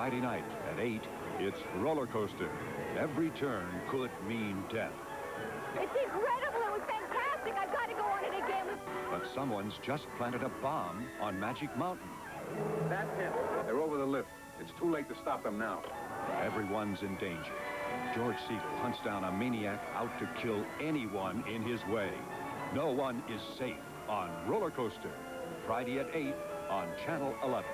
Friday night at 8, it's Roller Coaster. Every turn could mean death. It's incredible. It was fantastic. I've got to go on it again. But someone's just planted a bomb on Magic Mountain. That's it. They're over the lift. It's too late to stop them now. Everyone's in danger. George Segal hunts down a maniac out to kill anyone in his way. No one is safe on Roller Coaster. Friday at 8 on Channel 11.